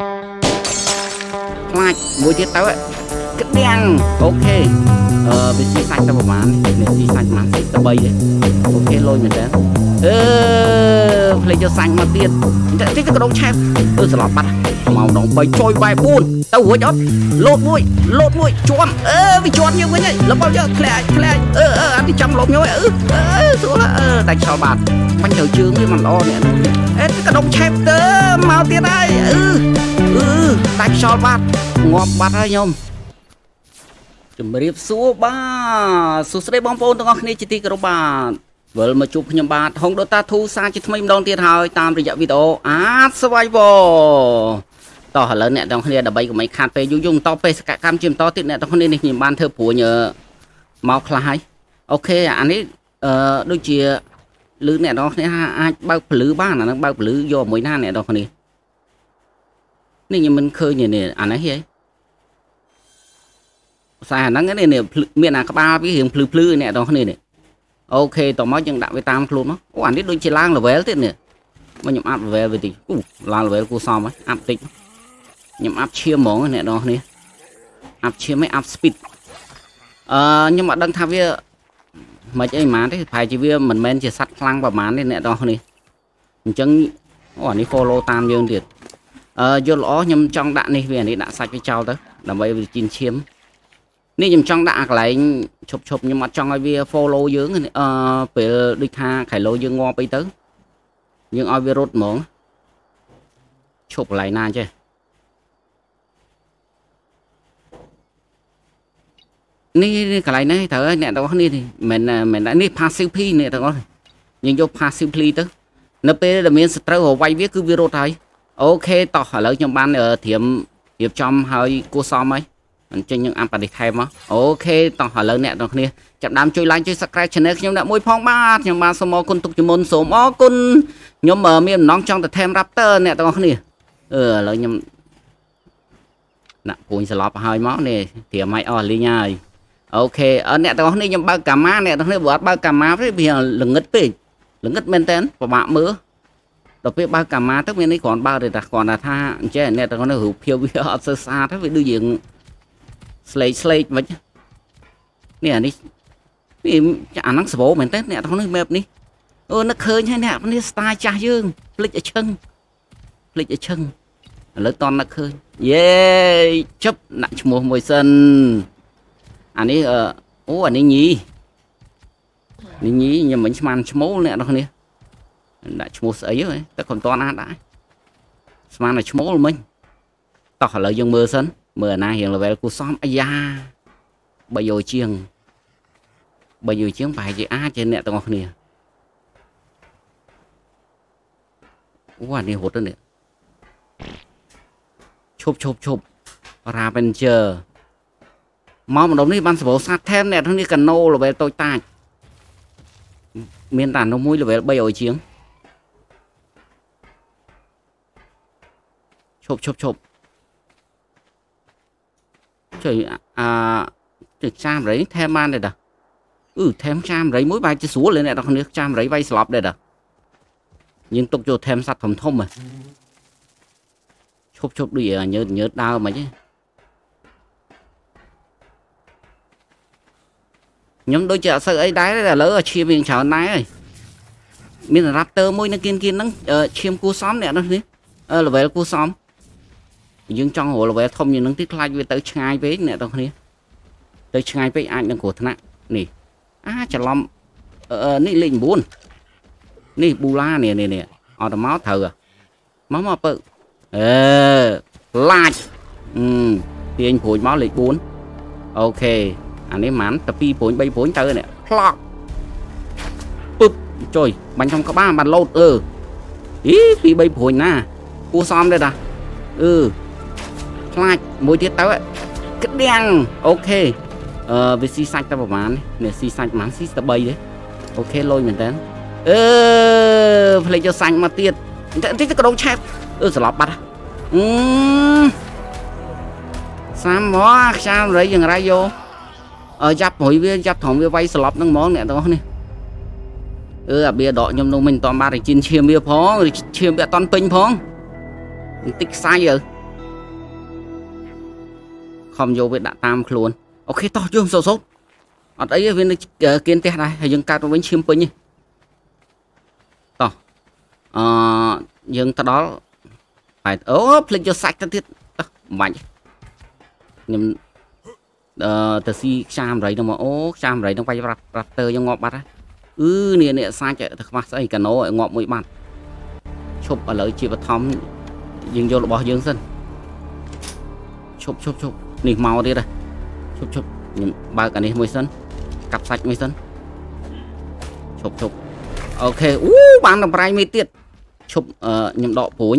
ខ្លាចមួយទៀតទៅក្តាំងអូខេអឺវាស៊ីសាច់ទៅប្រហែលនេះស៊ីសាច់ប្រហែលស៊ីទៅ3ទេអូខេលុយមែនតើអឺភ្លេចយកសាច់មកទៀតតិចតិចក៏ដងឆែបអឺស្លាប់បាត់មកម្ដង3ចុយបែ4ទៅរួចអត់លោតមួយលោតមួយជន់អឺវាជន់យើងវិញហើយរបស់យកធ្លាក់ធ្លាក់អឺអឺអានេះចាំលប់ខ្ញុំអឺអឺស្រួលអឺដាច់ឆោបាត់បាញ់ទៅជើងវាមិនល្អនេះអេក៏ដងឆែបទៅមកទៀតហើយអឺ អឺដាច់ខ្យល់បាត់ងាប់បាត់ហើយខ្ញុំជំរាបសួរបាទសួស្តីបងប្អូនទាំងអស់គ្នាជាទីគោរពបាទវិលមកជួបខ្ញុំបាទហុងដូតាធូសាជាថ្មីម្ដងទៀតហើយតាមរយៈវីដេអូអាតស្វ័យវតោះឥឡូវអ្នកទាំងគ្នាដើម្បីកុំឲ្យខាត់ពេលយូរយូរបន្តពេលសកកម្មជាបន្តទៀតអ្នកទាំងគ្នានេះខ្ញុំបានធ្វើព្រួញមកខ្លះហើយ OK អានេះអឺដូចជាលឺអ្នកទាំងគ្នាអាចបើកពលឺបានអាហ្នឹងបើកពលឺយកមួយណាអ្នកទាំងគ្នា នេះខ្ញុំមិនឃើញនេះអានេះហីខ្សែអាហ្នឹងនេះមានអាក្បាលវារៀងភ្លឺភ្លឺអ្នកទាំងគ្នានេះ OK តោះមកយើងដាក់វាតាមខ្លួនមកអូអានេះដូចជាឡើង level ទៀតនេះមកខ្ញុំ up level វាតិចអូឡើង level គួរសមហើយ up តិចខ្ញុំ up ឈាមហ្មងអ្នកទាំងគ្នាអាប់ឈាមឯអាប់ speed អឺខ្ញុំអត់ដឹងថាវាមិនអីហ្មងទេប្រហែលជាវាមិនមែនជាសัตว์ខ្លាំងប្រហែលទេអ្នកទាំងគ្នាអញ្ចឹងអូអានេះ follow តាមយើងទៀតអឺ យល់ល្អខ្ញុំចង់ដាក់នេះវានេះដាក់សាច់វាចោលទៅដើម្បីវាជីនឈាមនេះខ្ញុំចង់ដាក់អាកន្លែងឈប់ឈប់ខ្ញុំអត់ចង់ឲ្យវា follow យើងអឺពេលដូចថាខៃឡូយើងងាប់អីទៅយើងឲ្យវារត់ហ្មងឈប់កន្លែងណាចេះនេះកន្លែងនេះត្រូវអ្នកទាំងអស់គ្នានេះមិនមែននេះ passive P អ្នកទាំងអស់យើងយក passive P ទៅ នៅពេលដែលមានសត្រូវរវាយវាគឺវារត់ហើយ អូខេតោះឥឡូវខ្ញុំបានត្រៀមរៀបចំហើយគួសមហើយអញ្ចឹងយើងអាប់បដិថែមមកអូខេតោះឥឡូវអ្នកទាំងគ្នាចាប់ដើមជួយ like ជួយ subscribe channel ខ្ញុំអ្នកមួយផងបាទខ្ញុំបាទសូមអរគុណទុកជាមុនសូមអរគុណខ្ញុំមានបំណងចង់ទៅថែម Raptor អ្នកទាំងគ្នាអឺឥឡូវខ្ញុំដាក់ពួយស្លាប់ហើយមកនេះត្រៀមឲ្យអស់លីងហើយអូខេអ្នកទាំងគ្នាខ្ញុំបើកកាម៉ាអ្នកទាំងគ្នាបើអត់បើកកាម៉ាទេវាល្ងឹតពេកល្ងឹតមែនតើពិបាកមើល ដល់ពេលបើកកាម៉ាទៅមាននេះគ្រាន់បើកទេតែគ្រាន់តែថាអញ្ចឹងអ្នកទាំងគ្នារូបភាពវាអត់សូវស្អាតទេវាដូចយើងស្លេកស្លេកមិននេះអានេះនេះអាហ្នឹងសបោមែនតើអ្នកទាំងនេះ map នេះអូនឹកឃើញហើយអ្នកនេះ style ចាស់យើងភ្លេចឲ្យឈឹងភ្លេចឲ្យឈឹងឥឡូវតន់នឹកឃើញយេជប់ដាក់ឈ្មោះមួយសិនអានេះអូអានេះញីនេះញីខ្ញុំមិនស្មានឈ្មោះអ្នកនរគ្នា ដាក់ឈ្មោះស្អីហ៎តែកុំតន់អាចដាក់ស្មានតែឈ្មោះមិញតោះឥឡូវយើងមើលសិនមើលអាណារៀង level គូសំអាយ៉ា3យោជាង3យោជាងប្រហែលជាអាចជាអ្នកទាំងអស់គ្នាអូអានេះរត់ទៅនេះឈប់ឈប់ឈប់ Ravenger មកម្ដុំនេះបានសបោសាត់ថែមអ្នកទាំងនេះកាណូ level តូចតាចមានតែនោះមួយ level 300ជាង ប់ឈប់ឈប់ជួយអាទៅចាមរៃថែមបានទេតាអឺថែមចាមរៃមួយបែរជាស្រួលអ្នកនរគ្នាចាមរៃវាយស្លាប់ដែរតាយើងទុកចូលថែមសัตว์ធំធំហ៎ឈប់ឈប់ដូចញើតញើតដើរមិនហ៎ខ្ញុំដូចជាអត់សូវអីដែរតែឥឡូវឈាមវាច្រើនដែរហើយមានរ៉ាប់ទ័រមួយនៅគៀនគៀនហ្នឹងឈាមគូសំអ្នកនោះនេះ level គូសំ យើងចង់រក level ធំយ៉ាងហ្នឹងទីខ្លាចវាទៅឆ្ងាយពេកអ្នកទាំងគ្នាទៅឆ្ងាយពេកអាចនឹងគ្រោះថ្នាក់នេះអាច្រឡំនេះលេខ9នេះប៊ូឡានេះនេះនេះអត់មកត្រូវមកមកពើអឺឡាច់អឺទាញព្រួយមកលេខ4អូខេអានេះហ្មងតែ2ព្រួយ3ព្រួយទៅនេះផ្លក់ពឹបចុយបាញ់ក្នុងក្បាលបានលោតអឺអី2 3ព្រួយណាគួសមទេតាអឺ ខ្លាចមួយទៀតទៅក្តាំងអូខេអឺវាស៊ីសាច់ទៅប្រហែលនេះស៊ីសាច់ប្រហែលស៊ីទៅ3ទេអូខេលុយមែនតើអឺផ្លេចយកសាច់មកទៀតបន្តិចទៅកដងឆែបអឺស្លាប់បាត់អឺសាមមកខ្យាមរៃយ៉ាងไรយកអឺចាប់ព្រួយវាចាប់ត្រង់វាវាយស្លាប់ហ្នឹងហ្មងអ្នកទាំងអស់នេះអឺអាបៀដកខ្ញុំនោះមិនតបានរីជីនឈាមវាផងឈាមវាអត់តន់ពេញផងបន្តិចខ្សាយទៅ ខំយកវាដាក់តាមខ្លួនអូខេតោះយើងសោសោអត់អីទេវានៅគៀនផ្ទះដែរហើយយើងកាត់មកវិញឈាមពេញទេតោះអឺយើងទៅដល់ហើយអូភ្លេចយកសាច់ទៅទៀតតោះមិនបាច់ខ្ញុំអឺទៅស៊ីខ្យាមរៃនោះមកអូខ្យាមរៃនោះបាច់រ៉ាប់រ៉ាប់ទ័រយើងងាប់បាត់ហ៎អឺនេះនេះសាច់ទៅខ្វះស្អីកាណូឲ្យងាប់មួយបាត់ឈប់ឥឡូវជាបឋមយើងយករបស់យើងសិនឈប់ឈប់ឈប់ នេះមកទៀតហ៎ឈប់ឈប់ខ្ញុំបើកអានេះមួយសិនកាប់សាច់មួយសិនឈប់ឈប់អូខេអូបានតម្រៃមួយទៀតឈប់អឺខ្ញុំដកព្រួញ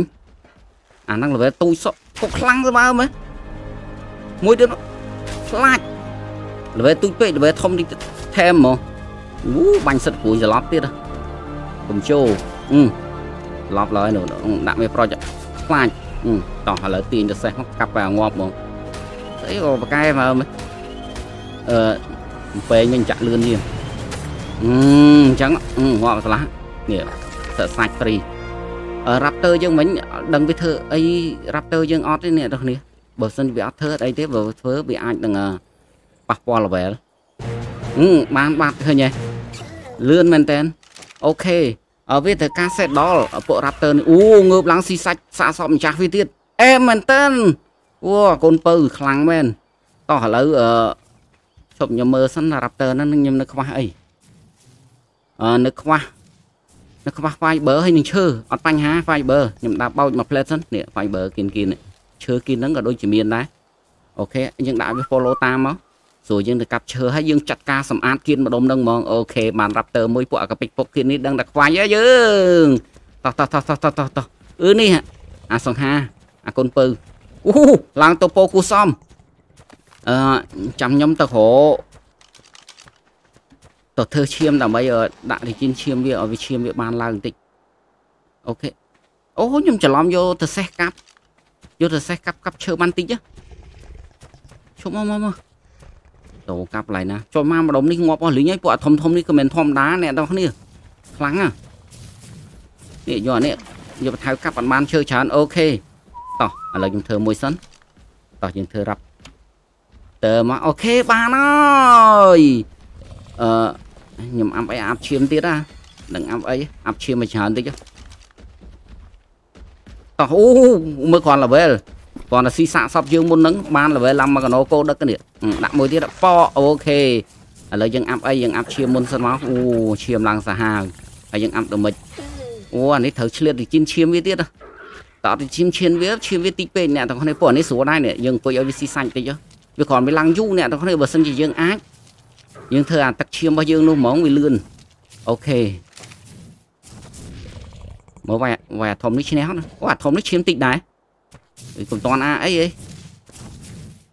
អាហ្នឹង level ទូចសក់ពុកខ្លាំងស្បើមើលមួយទៀតខ្លាច level ទូចពេក level ធំតិចថែមហ្មងអូបាញ់សិតព្រួយច្រឡប់ទៀតកុំចូលអឺច្រឡប់ឡើយនោះដាក់មេប្រុចខ្លាចអឺតោះឥឡូវទាញទៅសេះមកកាប់ไปងាប់ហ្មង ស្អីក៏បកែមើលអឺពេងវិញចាក់លឿនជាងអឺអញ្ចឹងងាប់ស្លាស់នេះសសាច់ព្រីរ៉ាប់ទ័រយើងមិញដឹងវាធ្វើអីរ៉ាប់ទ័រយើងអត់ទេអ្នកនរគ្នាបើសិនវាអត់ធ្វើអីទេបើធ្វើវាអាចនឹងប៉ះពាល់ level ហឹមបានបាត់ឃើញហ៎លឿនមែនតើអូខេអើវាត្រូវការ set ដល់ពួក Raptor នេះអូងើបឡើងស៊ីសាច់សាកសតម្ចាស់វាទៀតអេមែនតើ អូកូនពៅខ្លាំងមែនតោះឥឡូវអឺជប់ខ្ញុំមើលសិន Raptor ហ្នឹងខ្ញុំនៅខ្វះអីអឺនៅខ្វះនៅខ្វះ fiber ហើយនឹងឈើអត់បញ្ហា fiber ខ្ញុំដាក់បោចមួយ plate សិននេះ fiber គៀនគៀនឈើគៀនហ្នឹងក៏ដូចជាមានដែរអូខេយើងដាក់វា follow តាមមកស្រួលយើងទៅកាប់ឈើហើយយើងចាត់ការសម្អាតគៀនម្ដុំហ្នឹងហ្មងអូខេបាន raptor មួយពួកអាកាពិចពុកគៀននេះដឹងតែខ្វាយហើយយើងតោះតោះតោះតោះតោះតោះអឺនេះអាសង្ហាអាកូនពៅ អូឡើងទៅពោគូសំអឺចាំខ្ញុំទៅក្រទៅធ្វើឈាមដើម្បីដាក់រីជីនឈាមវាឲ្យវាឈាមវាបានឡើងបន្តិចអូខេអូខ្ញុំច្រឡំយកទៅសេះកាប់យកទៅសេះកាប់កាប់ឈើបានតិចឈប់មកមកមកតោកាប់ឡៃណាចូលមកម្ដុំនេះងាប់អស់លីងហើយពួកអាធំធំនេះក៏មិនធម្មតាអ្នកទាំងគ្នាខ្លាំងណានេះយកអានេះយកបថៅកាប់អត់បានឈើច្រើនអូខេ តោះឥឡូវខ្ញុំធ្វើមួយសិនតោះយើងធ្វើរាប់តើមកអូខេបានហើយអឺខ្ញុំអាប់អីអាប់ឈាមទៀតណានឹងអាប់អីអាប់ឈាមមកច្រើនតិចតោះអូមើលគ្រាន់ level គ្រាន់តែស៊ីសាកសពយើងមុនហ្នឹងបាន level ឡើងមកកណោកោដឹកនេះដាក់មួយទៀតប៉អូខេឥឡូវយើងអាប់អីយើងអាប់ឈាមមុនសិនមកអូឈាមឡើងសាហាវហើយយើងអាប់ទៅមិនអូអានេះត្រូវឆ្លៀតរីជីនឈាមវាទៀត តអត់ឈាមឈានវាឈាមវាតិចពេកអ្នកទាំងនេះពួកនេះស្រួលដែរនេះយើងអង្គុយឲ្យវាស៊ីសាច់តិចវាគ្រាន់វាឡើងយូរអ្នកទាំងនេះបើសិនជាយើងអាចយើងធ្វើអាទឹកឈាមរបស់យើងនោះហ្មងវាលឿនអូខេមើលវាយវាយអាធំនេះឈ្នះណាអូអាធំនេះឈាមតិចដែរកុំតន់អាអីអី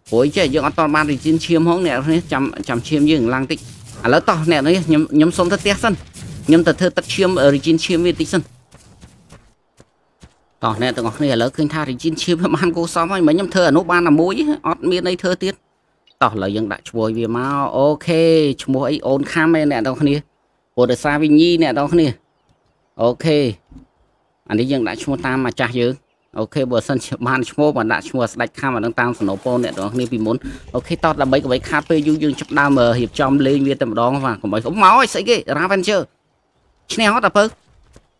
ព្រោះចេះយើងអត់តន់បានរីជីនឈាមហងអ្នកនេះចាំចាំឈាមយើងឡើងតិចឥឡូវតោះអ្នកនេះខ្ញុំខ្ញុំសុំទៅផ្ទះសិនខ្ញុំទៅធ្វើទឹកឈាមរីជីនឈាមវាតិចសិន តោះអ្នកទាំងអស់គ្នាឥឡូវឃើញថារីជីនឈាមបានគូសំហើយមិនខ្ញុំធ្វើអានោះបានតែមួយអត់មានអីធ្វើទៀតតោះឥឡូវយើងដាក់ឈ្មោះវាមកអូខេឈ្មោះអីអូនខាំឯអ្នកទាំងគ្នាព្រោះដោយសារវិញ្ញាអ្នកទាំងគ្នាអូខេអានេះយើងដាក់ឈ្មោះតាមម្ចាស់យើងអូខេបើសិនជាបានឈ្មោះបានដាក់ឈ្មោះស្ដេចខំអានឹងតាមសណូប៉ូអ្នកទាំងគ្នាពីមុនអូខេតោះដើម្បីកុំឲ្យខាតពេលយូរយើងចាប់ដើមរៀបចំលេងវាតែម្ដងបាទកុំឲ្យមកឲ្យស្អីគេ Ravenger ឈ្នះអត់ដល់ពើ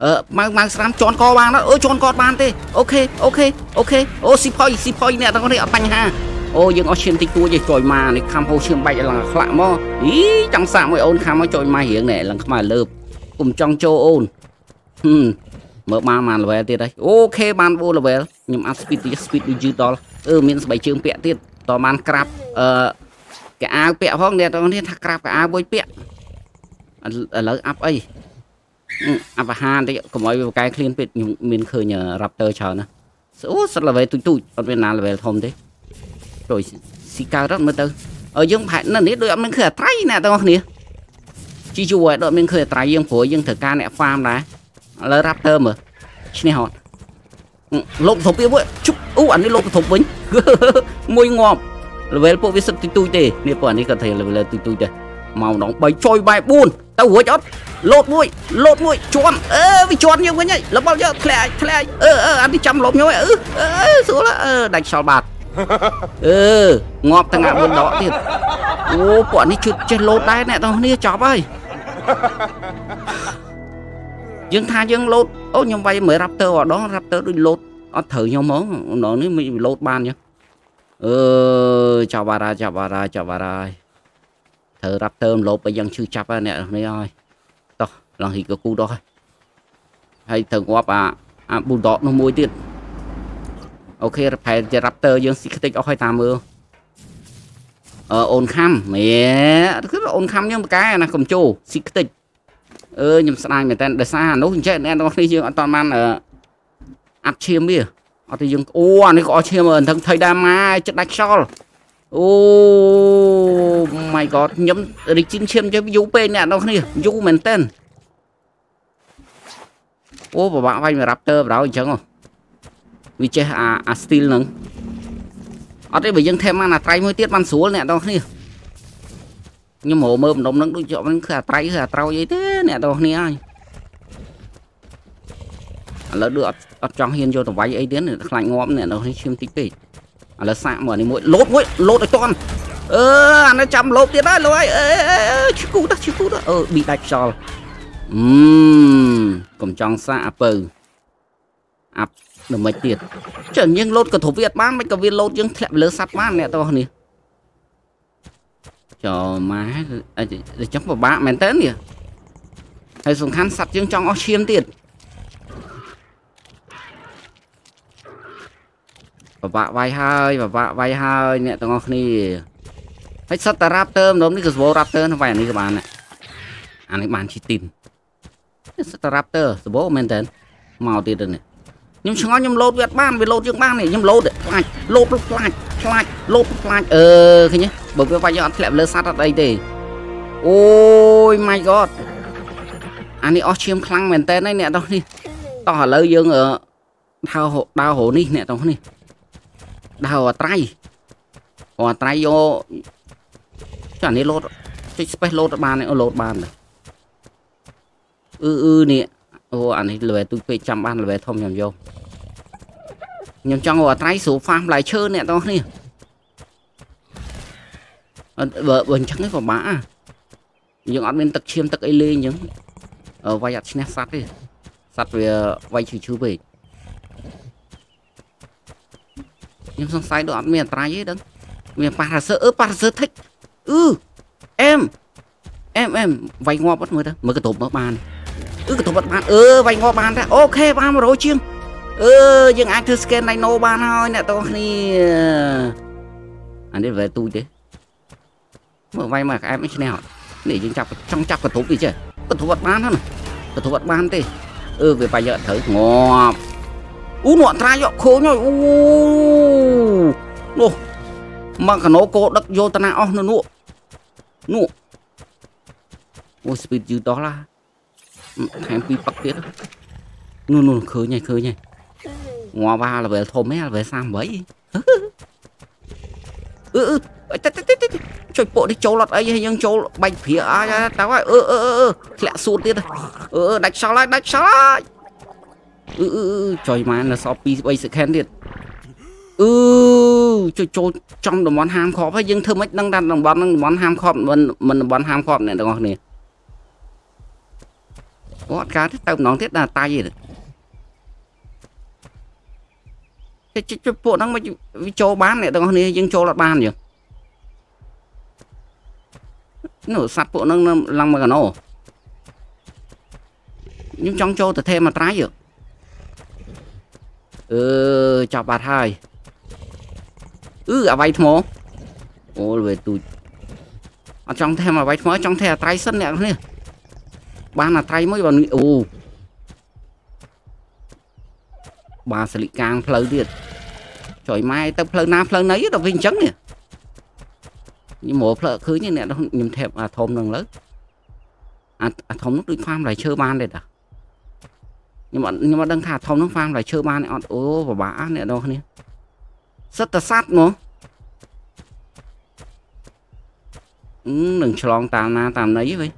អឺម៉ៅម៉ៅស្រាមជន់កបានអើជន់កបានទេអូខេអូខេអូខេអូស៊ីផុយស៊ីផុយអ្នកទាំងនេះអត់បញ្ហាអូយើងអស់ឈាមតិចតួចឯងចុយម៉ានេះខំហូរឈាមបាច់ឡើងខ្លាក់មកអីចង់សាកមួយអូនខំមកចុយម៉ារៀងនេះឡើងខ្មៅលើបគុំចង់ចូលអូនហឹមមើលបានបាន level ទៀតហើយអូខេបាន4 level ខ្ញុំអាប់ speed ទៀត speed ដូចយឺតដល់អឺមានស្បែកជើងពាក់ទៀតតបានក្រាប់អឺកៅអាវពាក់ផងអ្នកទាំងនេះថាក្រាប់កៅអាវមួយពាក់ឥឡូវអាប់អី អាប់អាហារតិចកុំឲ្យវាបកែឃ្លានពេកខ្ញុំមានឃើញ raptor ច្រើនណាអូសិត level ទូចទូចអត់មានណា level ធំទេជួយស៊ីកើតអត់មើលទៅអើយើងប្រហែលនៅនេះដូចអត់មានឃើញអត្រៃអ្នកទាំងអស់គ្នាជីយូរហើយដូចមានឃើញអត្រៃយើងព្រោះយើងត្រូវការអ្នក farm ដែរឥឡូវ Raptor មើលឈ្នះអត់លោកធប់វាមួយជុបអូអានេះលោកធប់វិញមួយងាប់ level ពួកវាសឹកទុយទុយទេនេះពួកអានេះក៏ថា level ទុយទុយដែរ មកម្ដង3ចុយបែប4ទៅរួចអត់លោតមួយលោតមួយជន់អឺវាជន់យើងវិញហើយរបស់យកធ្លាក់ធ្លាក់អឺអឺអានេះចាំលប់ខ្ញុំអឺអឺស្រួលអឺដាច់ខ្យល់បាត់អឺងាប់ទាំងអាបុនដកទៀតអូពួកនេះជិតចេះលោតដែរអ្នកទាំងគ្នាចប់ហើយយើងថាយើងលោតអូខ្ញុំវាយមើល Raptor ម្ដង Raptor ដូចលោតអត់ត្រូវខ្ញុំហ្មងម្ដងនេះមិនលោតបានចឹងអឺចាប់បារាចាប់បារាចាប់បារា ត្រូវ Raptor លោបไปយ៉ាងឈឺចាប់ហើយអ្នកនេះហើយតោះឡងហ៊ីកគូដោះហើយហើយត្រូវងាប់អាអា Bulldog នោះមួយទៀតអូខេប្រហែលជា Raptor យើងស៊ីខ្ទេចអស់ហើយតាមមើលអឺអូនខំមែគឺអូនខំយើងបកែណាកំជោស៊ីខ្ទេចអឺខ្ញុំស្ដាយមែនតើដោយសារអានោះអញ្ចឹងអ្នកទាំងគ្នាយើងអត់តាន់បានអាប់ឈាមវាអត់ទេយើងអូអានេះក៏អស់ឈាមអញ្ចឹងថៃដែរមកចិត្តដាច់ខ្យល់ អូ my god ខ្ញុំរីជីនឈាមចេះយូរពេកអ្នកទាំងគ្នាយូរមែនតើអូពិបាកវាយមួយ Raptor បដៅអញ្ចឹងវាចេះអាអា steel ហ្នឹងអត់ទេបើយើងថែមបានអាត្រៃមួយទៀតបានស្រួលអ្នកទាំងគ្នាខ្ញុំមើលមើលម្ដុំហ្នឹងដូចជាប់ហ្នឹងគឺអាត្រៃគឺអាត្រោយអីទេអ្នកទាំងគ្នាហើយឥឡូវដូចអត់អត់ចង់ហ៊ានយកទៅវាយអីទៀតខ្លាចងាប់អ្នកទាំងគ្នាឈាមតិចពេក ឥឡូវសាកមើលនេះមួយលោតមួយលោតឲ្យតន់អឺអានេះចាំលោបទៀតហើយលោកអើយអឺឈឺគូដល់ឈឺគូដល់អឺប៊ីដាច់ខ្យល់អឺកុំចង់សាកអាពៅអាប់ដល់មិនទៀតចឹងយើងលោតក៏ទ្រវាអត់បានមិនក៏វាលោតយើងធ្លាក់លើសัตว์បានអ្នកតោះនេះចូលម៉ែអញ្ចឹងពិបាកមែនតើនេះហើយសំខាន់សัตว์យើងចង់អស់ឈាមទៀត បបាក់វាយហើយបបាក់វាយហើយអ្នកទាំងអស់គ្នាហើយសត្វតារ៉ាប់ទើម្ដងនេះក៏ស្វោរ៉ាប់ទើហ្នឹងវាយអានេះក៏បានអានេះបានជីទីនសត្វតារ៉ាប់ទើស្វោមែនតើមកទៀតនេះខ្ញុំឆ្ងល់ខ្ញុំលោតវាអត់បានវាលោតយើងបាននេះខ្ញុំលោតខ្លាចលោតខ្លាចខ្លាចលោតខ្លាចអឺឃើញទេបើវាបាច់យើងអត់ធ្លាក់លើសัตว์អត់អីទេអូយ my god អានេះអស់ឈាមខ្លាំងមែនតើអ្នកទាំងនេះតោះឥឡូវយើងដើរដើររនេះអ្នកទាំងនេះ ដើរអត្រៃអត្រៃយកចានេះលោតចុច space លោតបានអូលោតបានអឺអឺនេះអូអានេះ level ទូចពេកចាំបាន level ធំខ្ញុំយកខ្ញុំចង់អត្រៃស្រួលហ្វាស់ផ្លែឈើអ្នកទាំងគ្នាអត់បើបើអញ្ចឹងឯងពិបាកយើងអត់មានទឹកឈាមទឹកអីលេងអញ្ចឹងវាយអត់ឈ្នះសัตว์ទេសัตว์វាវាយឈឺឈឺពេក ខ្ញុំសង្ស័យដូចអត់មានអត្រៃទេដឹងមានប៉ារ៉ាសឺអឺប៉ារ៉ាសឺថិចអឺអែមអែមអែមវាយងាប់អត់មើលទៅមើលកន្ទប់មើលបានអឺកន្ទប់អត់បានអឺវាយងាប់បានតែអូខេបាន100ជាងអឺយើងអាចធ្វើ scan Dino បានហើយអ្នកទាំងគ្នាអានេះវាទូចទេមើលវាយមកក្អែបនេះឈ្នះនេះយើងចាប់ចង់ចាប់កន្ទប់នេះចេះកន្ទប់អត់បានហ្នឹងកន្ទប់អត់បានទេអឺវាបាយយកត្រូវងាប់ អូនោះអត្រាយកខូនហើយអូនោះមកកណូកោដឹកយកតាណាអស់នៅនោះនោះអូ speed យឺតដល់ឡាថែមពីរប៉ាក់ទៀតនោះនោះឃើញហើយឃើញហើយងាប់អា level ធំហ៎ level 38អឺអឺទៅទៅទៅជួយពួកនេះចូលអត់អីយើងចូលបាច់ព្រាអាចទៅហើយអឺអឺអឺធ្លាក់សួតទៀតអឺដាច់ខ្យល់ហើយដាច់ខ្យល់ហើយ អឺអឺចុយម៉ាននៅសល់2 3 second ទៀតអឺជួយចូលចំតំបន់ហាមខប់ហើយយើងធ្វើម៉េចដឹងថាតំបន់ហ្នឹងតំបន់ហាមខប់មិនមិនតំបន់ហាមខប់អ្នកទាំងអស់គ្នាអូអត់កើតទៅម្ដងទៀតដល់តៃទេជិះពួកហ្នឹងមិនវាចូលបានអ្នកទាំងអស់គ្នាយើងចូលអត់បានយើងនោះសัตว์ពួកហ្នឹងឡើងមកកណោខ្ញុំចង់ចូលទៅថេមត្រៃ អឺចាប់បាត់ហើយអឺអវ័យថ្មអូវាទូចអត់ចង់ថែមអវ័យថ្មចង់ថែអត្រៃសិនអ្នកនេះបានអត្រៃមួយបើអូបាសលិកាងផ្លូវទៀតចុយម៉ែទៅផ្លូវណាផ្លូវណីដល់វិញអញ្ចឹងនេះខ្ញុំមើលផ្លូវឃើញអ្នកខ្ញុំថែបអាធំនឹងលើអាធំនោះដូចហ្វាម lại ឈើបានទេតា ខ្ញុំអត់ខ្ញុំអត់ដឹងថាធំនោះហ្វាម lại ឈើបានអត់អូពិបាកអ្នកនរគ្នាសិតតសัตว์មកនឹងឆ្លងតាមណាតាមណីវិញ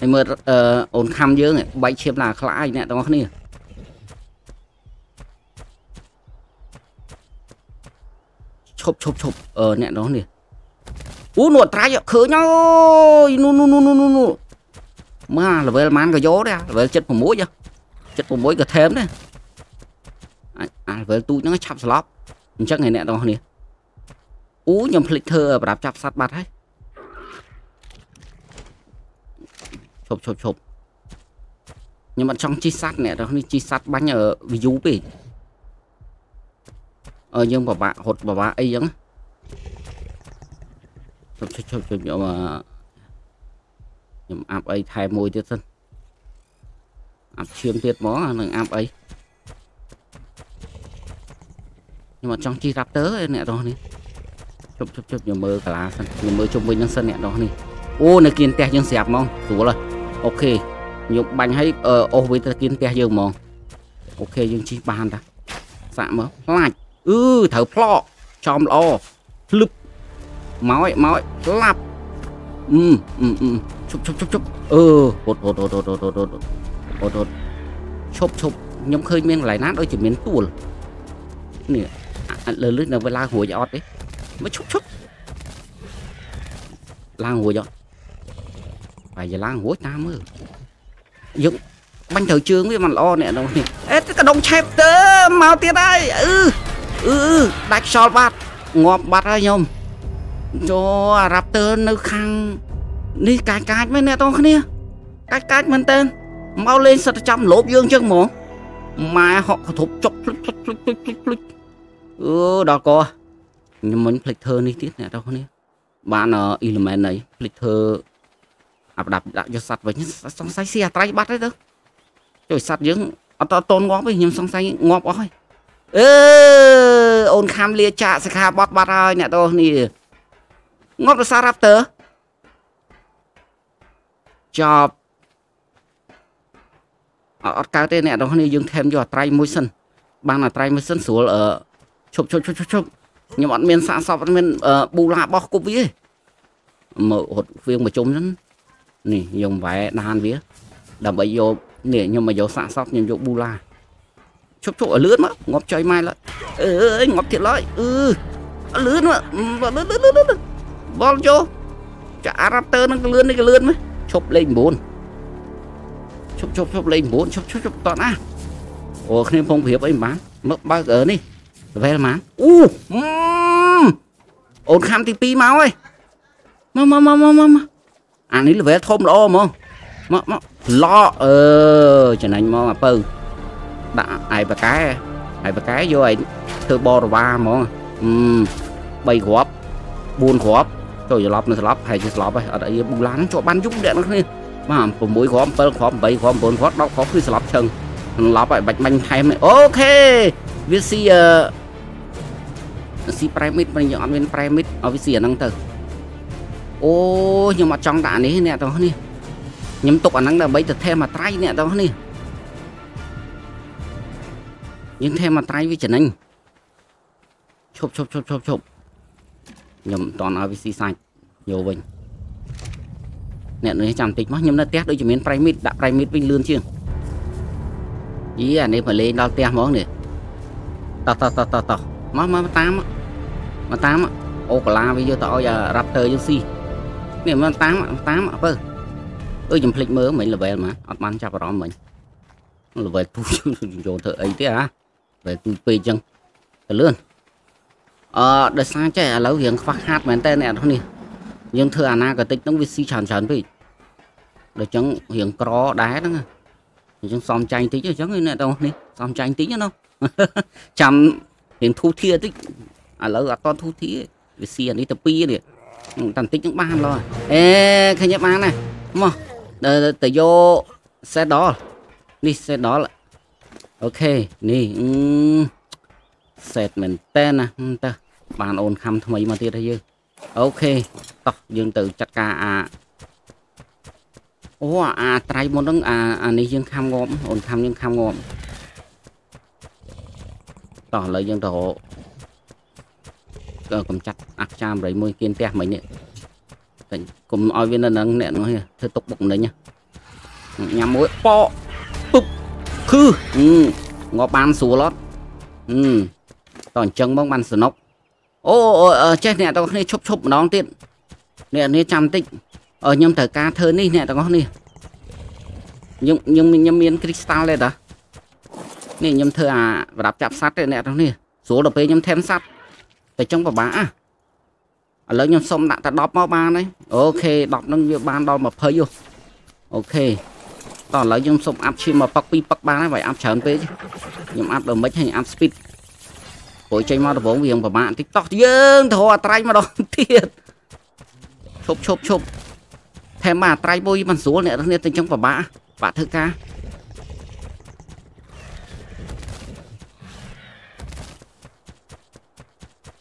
ហើយមើលអូនខំយើងបែកឈាមណាខ្លាចអ្នកទាំងអស់គ្នាឈប់ឈប់ឈប់អឺអ្នកនោះនេះអូនោះត្រៃឃើញអើយនោះនោះនោះនោះនោះ មក level ម៉ានក៏យកដែរ level 76 76ក៏ថែមដែរអា level ទូចហ្នឹងឆាប់ស្លាប់អញ្ចឹងឯអ្នកទាំងនេះអូខ្ញុំភ្លេចធ្វើប្រដាប់ចាប់សัตว์បាត់ហើយឈប់ឈប់ឈប់ខ្ញុំអត់ចង់ជីសัตว์អ្នកទាំងនេះជីសัตว์បាញ់ view ពេកអឺយើងពិបាករត់ពិបាកអីចឹងឈប់ឈប់ឈប់ខ្ញុំ ខ្ញុំអាប់អីថែមួយទៀតសិនអាប់ឈាមទៀតហ្មងអានឹងអាប់អីខ្ញុំអត់ចង់ជិះ Raptor ទេអ្នកនរនេះជប់ជប់ជប់ខ្ញុំមើលកាឡាសិនខ្ញុំមើលជុំវិញនឹងសិនអ្នកនរនេះអូនៅគៀនផ្ទះយើងស្រាប់ហ្មងស្រួលហើយអូខេខ្ញុំបាញ់ឲ្យអស់វាទៅគៀនផ្ទះយើងហ្មងអូខេយើងជិះបានតាសាក់មើលផ្លាច់អឺត្រូវផ្លកចំល្អភ្លឹបមកឲ្យមកឲ្យផ្លាប់ លើលឹះនៅឡើងរួចអត់ទេមកឈប់ឈប់ឡើងរួចអត់បាយឡើងរួចតាមមើលយើងបាញ់ត្រូវជើងវាមិនល្អអ្នកនោះនេះអេកដងឆេបទៅមកទៀតហើយអឺអឺដាច់ខ្យល់បាត់ងាប់បាត់ហើយខ្ញុំ ចូលអារ៉ាប់ទ័រនៅខាងនេះកាច់កាច់មែនអ្នកទាំងគ្នាកាច់កាច់មែនតើមកលេងសិតចាំលោបយើងចឹងហ្មងម៉ែហក់កធប់ចុកភ្លុចភ្លុចភ្លុចភ្លុចភ្លុចអឺដល់កខ្ញុំមិនភ្លេចធ្វើនេះទៀតអ្នកទាំងគ្នាបានអ៊ីលេមែនអីភ្លេចធ្វើអាប់ដាប់ដាក់យកសัตว์វិញសង្ស័យស៊ីអាត្រៃបាត់ហើយទៅជួយសัตว์យើងអត់តតងាប់ទេខ្ញុំសង្ស័យងាប់អស់ហើយអឺអូនខំលាចាកសិក្ខាបត់បាត់ហើយអ្នកទាំងគ្នា ងាប់រសារ Raptor ចប់អត់កើតទេអ្នកទាំងគ្នាយើងថែមយកអត្រៃមួយសិនបានអត្រៃមួយសិនស្រួលអឺឈប់ឈប់ឈប់ឈប់ខ្ញុំអត់មានសាកសពអត់មានប៊ូឡាបោះគប់វាទេមើលរត់វាងមកជុំហ្នឹងនេះខ្ញុំវ៉ែដានវា ដើម្បីយកនេះខ្ញុំមកយកសាកសពខ្ញុំយកប៊ូឡាឈប់ឈប់ឲ្យលឿនមកងាប់ចុយម៉ែឡើយអើយងាប់ទៀតឡើយអឺលឿនមកលឿនលឿនលឿន បលចូលចាអារ៉ាប់ទ័រនឹងលឿននេះក៏លឿនមកឈប់លេខ9ឈប់ឈប់ឈប់លេខ9ឈប់ឈប់ឈប់តោះណាអូគ្នាពងព្រៀបអីមិនបានមើលបើកអឺនេះវែលម៉ាអូអូនខំទី2មកហើយមកមកមកមកមកអានេះ level ធំល្អហ្មងមកមកឡអឺចំណេញមកអាពៅដាក់ឯបកែឯបកែយកឯធ្វើបរវ៉ាហ្មងអឺ3គ្រាប់4គ្រាប់ ចូលច្រឡប់នៅស្លាប់ហើយជាស្លាប់ហើយអត់អីប៊ូឡានជាប់បានយប់អ្នកនោះគ្នាបាទ6គ្រាប់7គ្រាប់8គ្រាប់9គ្រាប់10គ្រាប់គឺស្លាប់ឈឹងស្លាប់ហើយបាច់បាញ់ថែមអូខេវាស៊ីអឺស៊ីប្រែមីត પણ យើងអត់មានប្រែមីតឲ្យវាស៊ីអាហ្នឹងទៅអូខ្ញុំអត់ចង់ដាក់នេះអ្នកទាំងនេះខ្ញុំទុកអាហ្នឹងដើម្បីទៅថែមអាត្រៃអ្នកទាំងនេះយើងថែមអាត្រៃវាចំណេញឈប់ឈប់ឈប់ឈប់ឈប់ ខ្ញុំមិនតន់ឲ្យវាស៊ីសាច់យកវិញអ្នកនេះចាំតិចមកខ្ញុំនៅផ្ទះដូចជាមានប្រៃមីតដាក់ប្រៃមីតវិញលឿនជាងយីអានេះមកលេងដល់ផ្ទះហ្មងនេះតោះតោះតោះតោះតោះមកមកតាមមកតាមអូកាឡាវាយកទៅឲ្យរ៉ាប់ទ័រយើងស៊ីនេះមកតាមតាមអើបើអើខ្ញុំភ្លេចមើលមិញ level មកអត់បានចាប់អារម្មណ៍មិញ level ទូយកធ្វើអីទេអា level ទូពេកចឹងទៅលឿន អឺដោយសារចេះឥឡូវរៀងខ្វះខាតមែនតើអ្នកនេះយើងធ្វើអាណាកតិចហ្នឹងវាស៊ីច្រើនច្រើនពេកដូចចឹងរៀងក្រដែរហ្នឹងអញ្ចឹងសំចាញ់តិចអញ្ចឹងអ្នកទាំងនេះសំចាញ់តិចណាចាំរៀងធូធាតិចឥឡូវអត់តធូធាវាស៊ីអានេះទៅពីនេះតែបន្តិចនឹងបានឡអេឃើញបានណាមកទៅយកសេដលនេះសេដលអូខេនេះ សេតមែនតើណាតើបានអូនខំថ្មីមកទៀតហើយយើងអូខេតោះយើងទៅចាត់ការអាអូអាត្រៃមុនហ្នឹងអាអានេះយើងខំងំអូនខំយើងខំងំតោះឥឡូវយើងទៅកំចាត់អាខ្ចាម8មួយគៀនផ្ទះមិញនេះតែកុំឲ្យវានៅនឹងអ្នកនោះធ្វើទុកបុកមិញញ៉ាំមួយប៉ពុបគឺងាប់បានស្រួលអត់អឺ តអញ្ចឹងមកបានសនុក អូចេះអ្នកទាំងគ្នាឈប់ឈប់ម្ដងទៀតអ្នកនេះចាំតិចអឺខ្ញុំត្រូវការធ្វើនេះអ្នកទាំងអស់នេះខ្ញុំខ្ញុំខ្ញុំមានគ្រីស្តាល់ទេតានេះខ្ញុំធ្វើអាប្រដាប់ចាប់សัตว์ទេអ្នកទាំងនេះស្រួលដល់ពេលខ្ញុំថែមសัตว์តែចង់ពិបាកអាឥឡូវខ្ញុំសុំដាក់តែ10មកបានហើយអូខេ10ហ្នឹងវាបានដល់20ហ៎អូខេតោះឥឡូវខ្ញុំសុំអាប់ឈាមមកប៉ឹកពីរប៉ឹកបានហើយបើអាប់ច្រើនពេកខ្ញុំអាប់ដល់មិនហើយអាប់ speed ព្រោះចេញមកដំបងវាពិបាកតិចតោះយើងទៅរកអត្រៃម្ដងទៀតឈប់ឈប់ឈប់ថែមមកអត្រៃមួយមិនស្រួលអ្នកនេះទៅចឹងពិបាកបាក់ធ្វើការ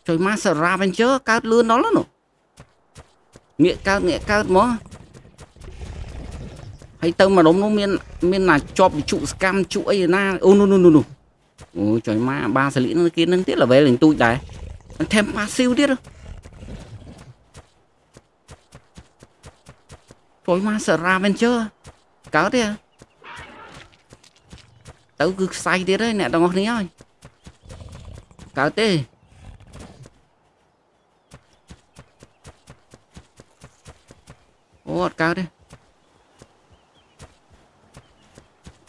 ជួយមកសារ៉ាវិញជើកើតលឿនដល់នោះងាកកើតងាកកើតមកហើយទៅម្ដុំនោះមានមានណាជាប់ជក់សកម្មជក់អីណាអូនោះនោះនោះ អូចុយមកបាសាលីនឹងគេនឹងទៀត level នឹងទូចដែរថែមប៉ាស៊ីវទៀតចុយមកសារ៉ាវិញជើកើតទេទៅគឺខ្សែទៀតហើយអ្នកទាំងអស់គ្នាហើយកើតទេអូអត់កើតទេ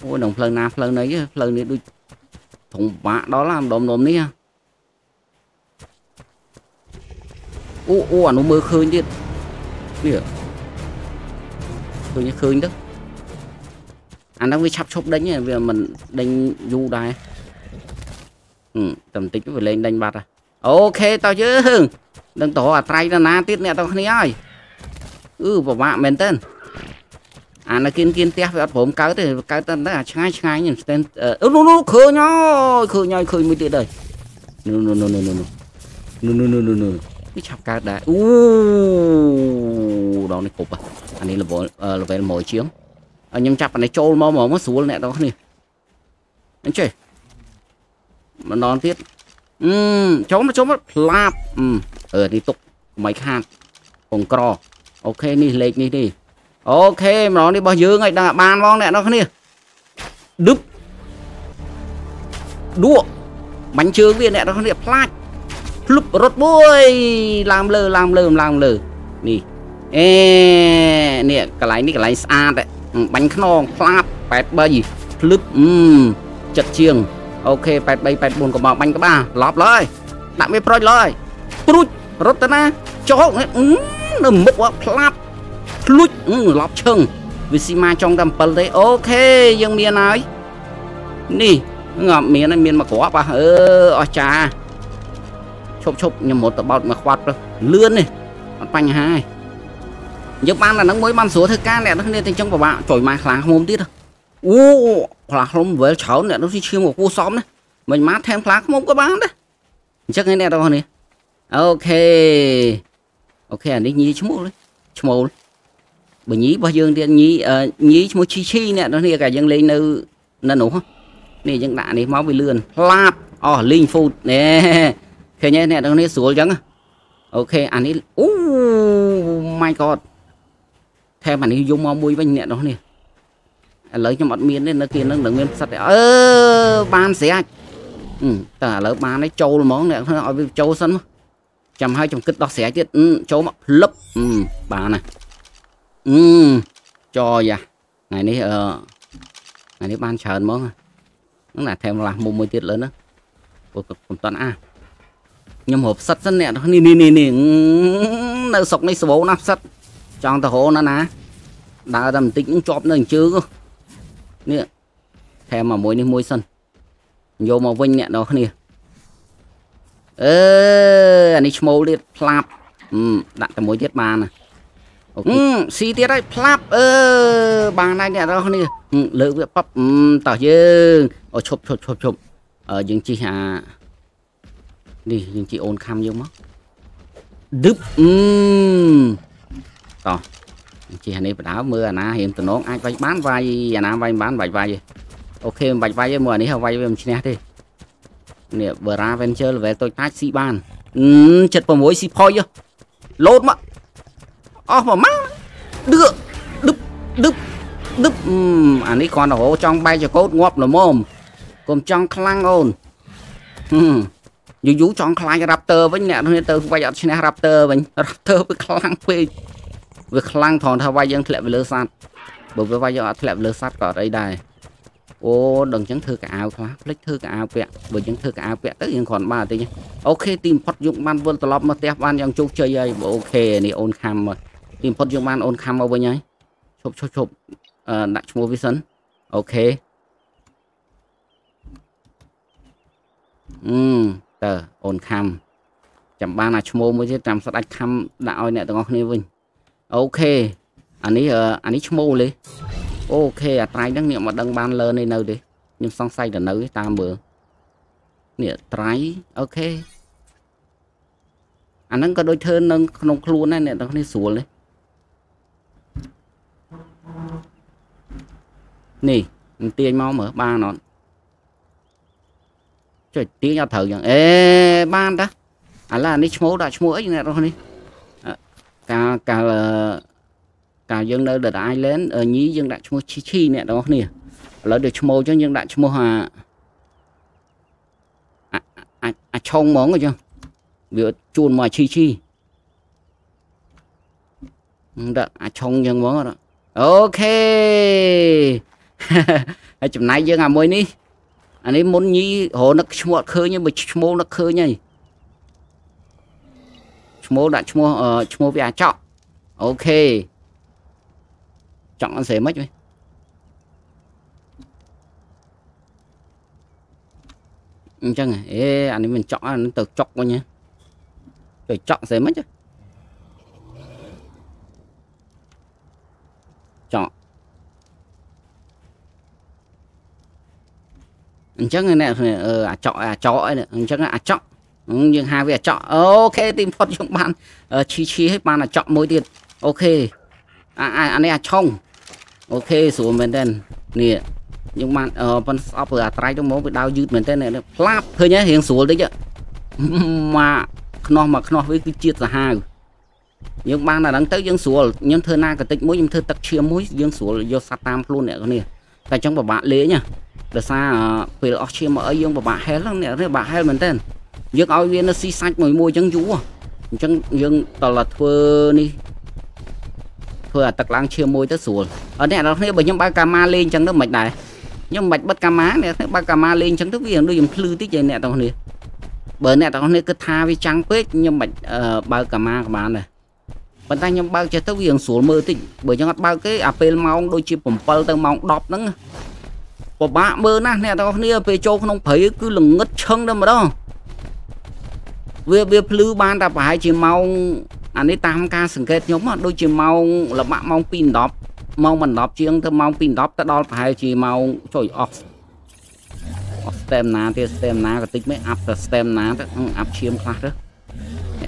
អូនឹងផ្លូវណាផ្លូវណីផ្លូវនេះដូច thùng bạ đó làm đom đồm nè à. u u ô à nó mơ khơi chứ. Nè khơi như khơi đó. Anh đang bị chắp chụp đánh à, nhỉ vì mình đánh du đài. Ừ tầm tích phải lên đánh bạt à. Ok, tao chứ. Đừng tổ à tay ra ná tiết nè, tao không đi ai ừ bỏ mạng mền tên. អាត្រៃទៅណាទៀតអ្នកទាំងគ្នាហើយអឺពិបាកមែនតើអានៅគៀនគៀនផ្ទះវាអត់ព្រមកើតទេកើតតែអាឆ្ងាយឆ្ងាយខ្ញុំស្ទែនអូនោះនោះឃើញហើយឃើញហើយឃើញមួយទៀតហើយនោះនោះនោះនោះនោះនោះនោះនោះនោះនេះឆាប់កើតដែរអូដល់នេះគ្រប់អានេះ level level 1ជាងខ្ញុំចាប់អានេះចូលមកមកស្រួលអ្នកទាំងគ្នាអញ្ចេះម្ដងទៀតអឺចូលមកចូលមកផ្លាប់អឺនេះទុកមិនខាតពងក្រអូខេនេះលេខនេះនេះ អូខេម្ដងនេះរបស់យើងឲ្យដឹងឲ្យបានហ្មងអ្នកនរគ្នាឌឹបដួកបាញ់ជើងវាអ្នកនរគ្នាផ្លាច់ភ្លុបរត់មួយឡើងលើឡើងលើឡើងលើនេះអេនេះកន្លែងនេះកន្លែងស្អាតបាញ់ខ្នងផ្លាប់83ភ្លឹបអឺចិត្តជាងអូខេ83 84កំបោបាញ់ក្បាលឡប់ឡើយដាក់វាប្រូចឡើយព្រួចរត់ទៅណាចោកនៅមុខផ្លាប់ ភ្លុចឡប់ឈឹងវាស៊ីម៉ាចុងតែ7ទេអូខេយើងមានហើយនេះងាប់មានមានមកគ្រាប់អើអស់ចាឈប់ឈប់ខ្ញុំមុតទៅបោតមកខ្វាត់លឿននេះអត់បញ្ហាទេយើងបានតែនឹងមួយបានស្រួលធ្វើការអ្នកនេះទាំងចឹងពិបាកចុយមកខ្លាំងខ្មុំទៀតអូខ្លាំងខ្មុំវែលច្រើនអ្នកនោះឈាមមកគូសំណាមិនមកថែមខ្លាំងខ្មុំក៏បានដែរអញ្ចឹងឯអ្នកទាំងនេះអូខេអូខេអានេះញីឈ្មោះឈ្មោះ បញីរបស់យើងទៀតញីញីឈ្មោះឈីឈីអ្នកនេះកាយើងលេងនៅនៅនោះនេះយើងដាក់នេះមកវាលឿនផ្លាប់អស់លីងហ្វូតនេះឃើញទេអ្នកនេះស្រួលចឹងអូខេអានេះអូ my god ថែមអានេះយំមកមួយវិញអ្នកនោះនេះឥឡូវខ្ញុំអត់មានទេនៅទីនឹងនឹងមានផ្សិតទេអឺបានស្រាច់តើឥឡូវបានហើយចូលហ្មងអ្នកឲ្យវាចូលសិនមកចាំឲ្យចំគិតដោះស្រាយទៀតចូលមកភ្លឹបបានណា អឺចយ៉ាថ្ងៃនេះអឺថ្ងៃនេះបានច្រើនហ្មងហ្នឹងណាថែមឡាស់មុំមួយទៀតលើហ្នឹងព្រោះកំតាន់អាខ្ញុំរកផ្សិតសិនអ្នកនេះនេះនេះនេះនៅស្រុកនេះសបោណាផ្សិតចង់ទៅរកណាណាដើរតែបន្តិចជាប់នៅអញ្ជើងនេះថែមមកមួយនេះមួយសិនយកមកវិញអ្នកនរគ្នាអឺអានេះឈ្មោលទៀតផ្លាប់ដាក់តែមួយទៀតបានណាអូខេ ស៊ីទៀតហើយផ្លាប់អឺបានហើយអ្នកនរគ្នាលើកវាប៉ាប់តោះយើងអូឈប់ឈប់ឈប់ឈប់អឺយើងជិះអានេះយើងជិះអូនខំយើងមកឌឹបអឺតោះជិះអានេះបដៅមើលអាណារៀងតំណងអាចវាយបានវាយអាណាវាយបានវាយវាយអូខេមិនបាច់វាយទេមើលអានេះវាយវាមិនឈ្នះទេនេះ Vera Venture level តូចតាចស៊ីបាន76ស៊ីផុយលោតមក អស់ប្រមាណដឺដឹបដឹបដឹបអានេះគ្រាន់តែរោចង់បែកចកោតងាប់ល្មមកុំចង់ខ្លាំងអូនយូរយូរចង់ខ្លាច Raptor វិញអ្នកនេះទៅវាយអត់ឈ្នះ Raptor វិញ Raptor វាខ្លាំងពេកវាខ្លាំងត្រង់ថាវាយយើងធ្លាក់ទៅលើសត្វបើវាវាយយើងអត់ធ្លាក់ទៅលើសត្វក៏អត់អីដែរអូដល់អញ្ចឹងធ្វើកៅអៅខ្លះភ្លេចធ្វើកៅអៅពាក់បើយើងធ្វើកៅអៅពាក់ទៅយើងគ្រាន់បានតិចOK ទីបំផុតយកបានវិលត្រឡប់មកផ្ទះបានយ៉ាងជោគជ័យហើយ OK នេះអូនខំមក ទីបំផុតយកបានអូនខំមកវិញហើយឈប់ឈប់ឈប់អឺដាក់ឈ្មោះវាសិន OK អឺតើអូនខំចាំបានអាឈ្មោះមួយទៀតចាំស្ដាច់ខំដាក់ឲ្យអ្នកទាំងអស់គ្នាវិញ OK អានេះអានេះឈ្មោះលេ OK អាត្រៃហ្នឹងនេះមកដឹងបានលើនេះនៅទេខ្ញុំសង្ស័យទៅនៅតាមមើលនេះត្រៃអូខេអាហ្នឹងក៏ដូចធ្វើនៅក្នុងខ្លួនដែរអ្នកទាំងគ្នាស្រួលទេ នេះទាញមកមើលបានអត់ចុចទាញអត់ត្រូវយ៉ាងអេបានតាឥឡូវអានេះឈ្មោះដាក់ឈ្មោះអីអ្នកនរនេះកាលកាលកាលយើងនៅ The Island ញីយើងដាក់ឈ្មោះឈីឈីអ្នកនរគ្នាឥឡូវដូចឈ្មោះអញ្ចឹងយើងដាក់ឈ្មោះអាអាឆុងហ្មងអញ្ចឹងវាជួនមកឈីឈីដាក់អាឆុងអញ្ចឹងហ្មងអូខេ ហើយចំណាយយើងអាមួយនេះអានេះមុនញីរនឹកឈ្មោះឃើញបើឈ្មោះនឹកឃើញហើយឈ្មោះដាក់ឈ្មោះឈ្មោះវាអាចកអូខេចង់អត់ស្រីមិនវិញអញ្ចឹងអេអានេះមិនចក់អានេះទៅចុកវិញទៅចក់ស្រីមិនចុក អញ្ចឹងនេះអឺអាចកអាចកអញ្ចឹងអាចកយើងហៅវាអាចកអូខេទីផុតយើងបានឈីឈីឲ្យបានអាចកមួយទៀតអូខេអាអានេះអាចឆុងអូខេស្រួលមែនតើនេះយើងបានប៉ុនស្អប់អាត្រៃទៅមកវាដៅយឺតមែនតើផ្លាប់ឃើញរៀងស្រួលតិចមកខ្នោះមកខ្នោះវាគឺជាតិសាហាវយើងបានអាហ្នឹងទៅយើងស្រួលខ្ញុំធ្វើណាកតិចមួយខ្ញុំធ្វើទឹកឈាមមួយយើងស្រួលយកសัตว์តាមខ្លួនអ្នកនេះតែអញ្ចឹងពិបាកលេងណា ដោយសារពេលអស់ឈាមមកអីយើងពិបាកហែលហ្នឹងអ្នកនេះពិបាកហែលមែនតើយើងឲ្យវានៅស៊ីសាច់មួយមួយអញ្ចឹងយូរអញ្ចឹងយើងតតែធ្វើនេះធ្វើអាទឹកឡើងឈាមមួយទៅស្រួលអត់អ្នកនរគ្នាបើខ្ញុំបើកាម៉ាលេងអញ្ចឹងទៅមិនដែរខ្ញុំមិនបាច់បិទកាម៉ាអ្នកបើកាម៉ាលេងអញ្ចឹងទៅវាដូចខ្ញុំភ្លឺតិចឯអ្នកនរគ្នាបើអ្នកនរគ្នាគិតថាវាចាំងពេកខ្ញុំមិនបើកាម៉ាក៏បានដែរប៉ុន្តែខ្ញុំបើកចេះទៅវាស្រួលមើលតិចបើចឹងអត់បើកទេអាពេលម៉ោងដូចជា7ទៅម៉ោង10ហ្នឹង ពិបាកមើលណាស់អ្នកទាំងអស់គ្នាពេលចូលក្នុងព្រៃគឺល្ងឹតឈឹងតែម្ដងវាវាភ្លឺបានតែប្រហែលជាម៉ោងអានេះតាមការសង្កេតខ្ញុំដូចជាម៉ោងល្បាក់ម៉ោង2:10ម៉ោង10ជាងទៅម៉ោង2:10ទៅដល់ប្រហែលជាម៉ោងជួយអស់អស់ stamina ទៀត stamina ក៏តិចមិនអាប់ទៅ stamina ទៅអាប់ឈាមខ្លះទៅ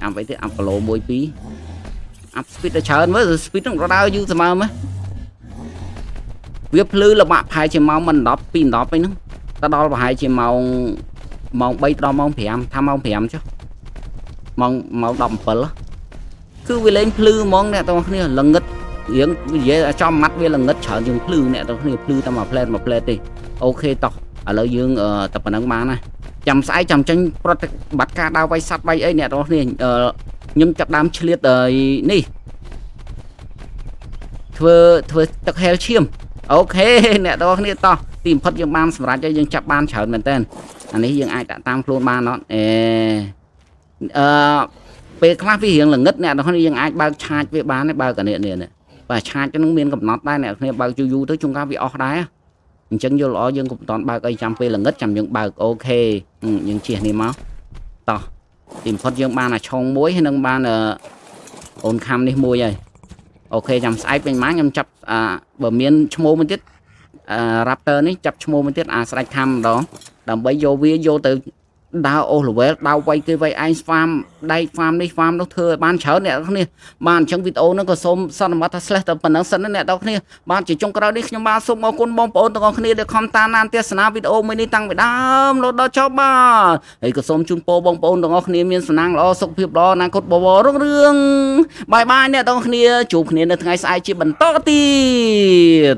អាប់អីទៀតអាប់គីឡូ1 2អាប់ speed ទៅច្រើនមើល speed នឹងរដើរយូរស្មើមើល វាភ្លឺល្បាក់ប្រហែលជាម៉ោងមិន10 2 10អីហ្នឹងទៅដល់ប្រហែលជាម៉ោងម៉ោង3ដល់ម៉ោង5ថាម៉ោង5ចុះម៉ោងម៉ោង17គឺវាលេងភ្លឺហ្មងអ្នកទាំងគ្នាល្ងឹតរៀងនិយាយចំម៉ាត់វាល្ងឹតច្រើនជាងភ្លឺអ្នកទាំងគ្នាភ្លឺតែមួយផ្លែតមួយផ្លែតទេអូខេតោះឥឡូវយើងតែប៉ុណ្្នឹងបានណាចាំស្អែកចាំចេញប្រតិបត្តិការដើរវាយសัตว์វាយអីអ្នកទាំងគ្នាខ្ញុំចាប់ដើមឆ្លៀតនេះធ្វើធ្វើទឹកហែលឈាម អូខេអ្នកទាំងគ្នាតោះទីបំផុតយើងបានសម្រេចហើយយើងចាប់បានច្រើនមែនតើអានេះយើងអាចដាក់តាមខ្លួនបានអត់អេអឺពេលខ្លះវារៀងល្ងឹតអ្នកទាំងគ្នាយើងអាចបើកឆាចវាបានទេបើកអានេះនេះបាទឆាចហ្នឹងមានកំណត់ដែរអ្នកគ្នាបើកយូរយូរទៅជួនកាលវាអស់ដែរអញ្ចឹងយល់ល្អយើងកុំតន់បើកអីចាំពេលល្ងឹតចាំយើងបើកអូខេយើងជិះនេះមកតោះទីបំផុតយើងបានអាឆុងមួយហើយនឹងបានអូនខំនេះមួយហើយ អូខេចាំស្អែកវិញមកខ្ញុំចាប់អាបើមានឈ្មោះមួយទៀតអា Raptor នេះចាប់ឈ្មោះមួយទៀតអាស្ដេចខំម្ដងដើម្បីយកវាយកទៅ ដើរអូស level ដើរវាយគេវាយឯង farm ដៃ farm នេះ farm នោះធ្វើឲ្យបានច្រើនអ្នកនរគ្នាបានអញ្ចឹងវីដេអូហ្នឹងក៏សូមសន្មតថា slash តែប៉ុណ្ណឹងសិនណាអ្នកនរគ្នាបានជាចុងក្រោយនេះខ្ញុំបាទសូមអរគុណបងប្អូនទាំងអស់គ្នាដែលខំតាមដានទស្សនាវីដេអូមួយនេះតាំងពីដើមរហូតដល់ចប់បាទហើយក៏សូមជូនពរបងប្អូនទាំងអស់គ្នាមានសំណាងល្អសុខភាពល្អអនាគតបវររុងរឿងបាយបាយអ្នកទាំងអស់គ្នាជួបគ្នានៅថ្ងៃស្អែកជាបន្តទៀត